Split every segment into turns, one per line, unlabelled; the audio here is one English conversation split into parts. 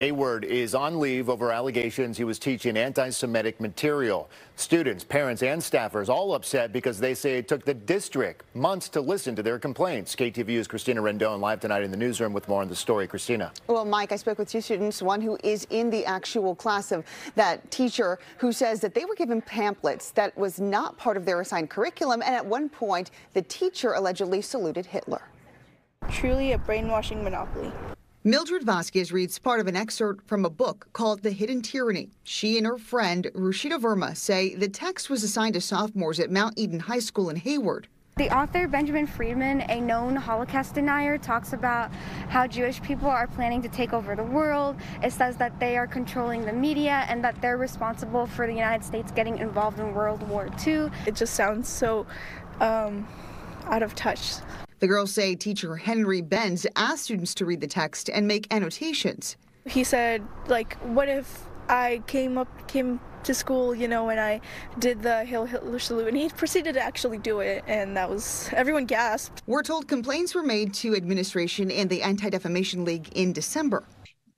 Hayward is on leave over allegations he was teaching anti-Semitic material. Students, parents, and staffers all upset because they say it took the district months to listen to their complaints. KTVU's Christina Rendon live tonight in the newsroom with more on the story. Christina.
Well, Mike, I spoke with two students, one who is in the actual class of that teacher who says that they were given pamphlets that was not part of their assigned curriculum. And at one point, the teacher allegedly saluted Hitler.
Truly a brainwashing monopoly.
Mildred Vasquez reads part of an excerpt from a book called The Hidden Tyranny. She and her friend, Rushida Verma, say the text was assigned to sophomores at Mount Eden High School in Hayward.
The author Benjamin Freedman, a known Holocaust denier, talks about how Jewish people are planning to take over the world. It says that they are controlling the media and that they're responsible for the United States getting involved in World War II.
It just sounds so um, out of touch.
The girls say teacher Henry Bens asked students to read the text and make annotations.
He said, like, what if I came up, came to school, you know, and I did the Hail Hitler salute, and he proceeded to actually do it, and that was, everyone gasped.
We're told complaints were made to administration and the Anti-Defamation League in December.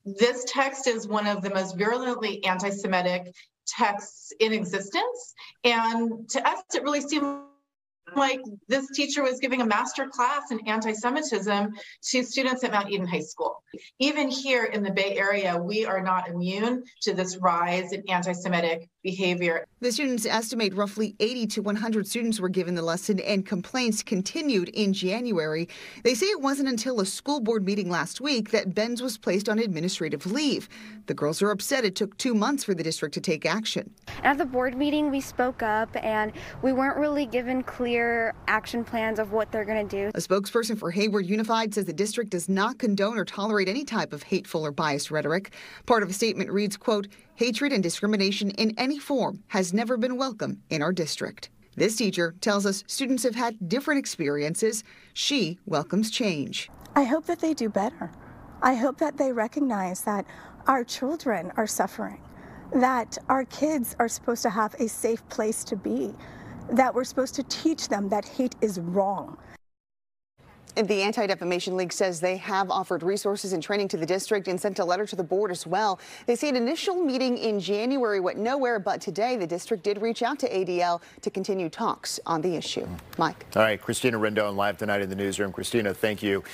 This text is one of the most virulently anti-Semitic texts in existence, and to us, it really seemed like this teacher was giving a master class in anti-Semitism to students at Mount Eden High School. Even here in the Bay Area, we are not immune to this rise in anti-Semitic behavior.
The students estimate roughly 80 to 100 students were given the lesson and complaints continued in January. They say it wasn't until a school board meeting last week that Bens was placed on administrative leave. The girls are upset it took two months for the district to take action.
At the board meeting, we spoke up and we weren't really given clear action plans of what they're going to do.
A spokesperson for Hayward Unified says the district does not condone or tolerate any type of hateful or biased rhetoric. Part of a statement reads, quote, hatred and discrimination in any form has never been welcome in our district. This teacher tells us students have had different experiences. She welcomes change.
I hope that they do better. I hope that they recognize that our children are suffering, that our kids are supposed to have a safe place to be, that we're supposed to teach them that hate is wrong,
the Anti-Defamation League says they have offered resources and training to the district and sent a letter to the board as well. They say an initial meeting in January went nowhere, but today the district did reach out to ADL to continue talks on the issue. Mike.
All right, Christina Rendon live tonight in the newsroom. Christina, thank you.